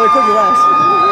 Really Cookie West.